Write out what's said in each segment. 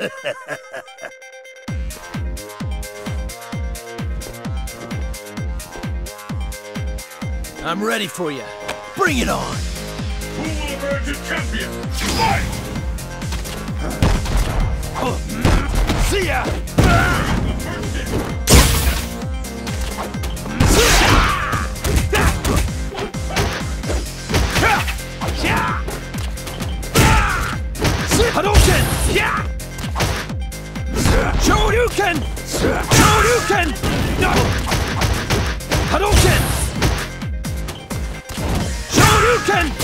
I'm ready for you. Bring it on! Who will emerge as champion? Fight! See ya! 昇竜拳昇竜拳波動拳上流拳。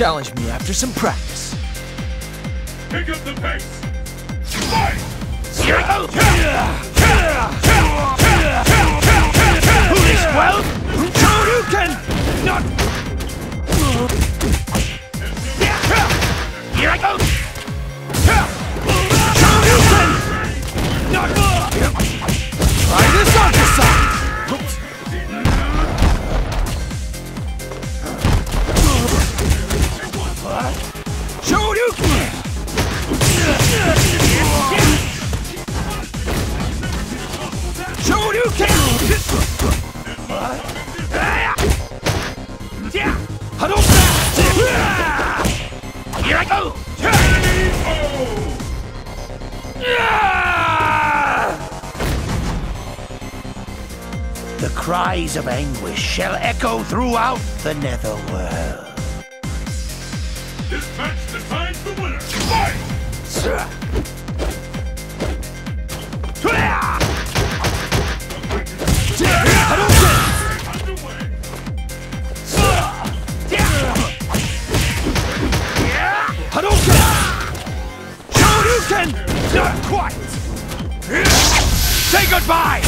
Challenge me after some practice. Pick up the pace! Fight! Here I go! Foolish well! Shoryuken! Not Here I go! The cries of anguish shall echo throughout the netherworld. Not quite! Say goodbye!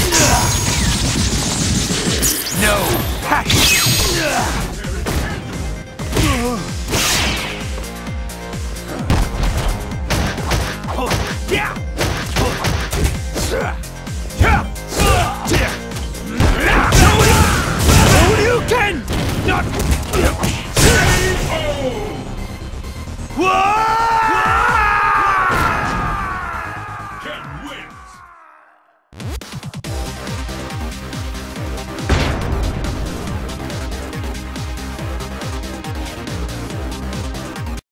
No passion!